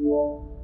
我。